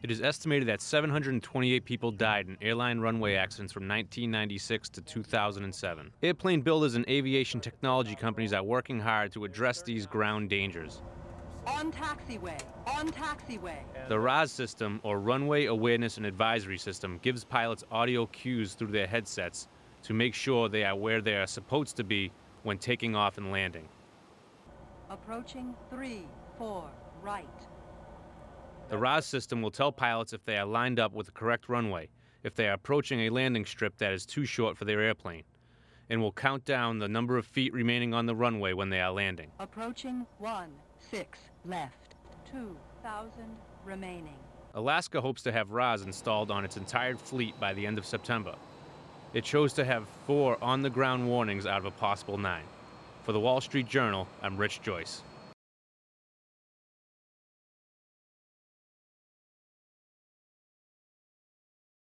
It is estimated that 728 people died in airline runway accidents from 1996 to 2007. Airplane builders and aviation technology companies are working hard to address these ground dangers. On taxiway. On taxiway. The RAAS system, or Runway Awareness and Advisory System, gives pilots audio cues through their headsets to make sure they are where they are supposed to be when taking off and landing. Approaching three, four, right. The RAAS system will tell pilots if they are lined up with the correct runway, if they are approaching a landing strip that is too short for their airplane, and will count down the number of feet remaining on the runway when they are landing. Approaching one, six, left. Two thousand remaining. Alaska hopes to have RAAS installed on its entire fleet by the end of September. It chose to have four on the ground warnings out of a possible nine. For the Wall Street Journal, I'm Rich Joyce.